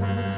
Mm-hmm.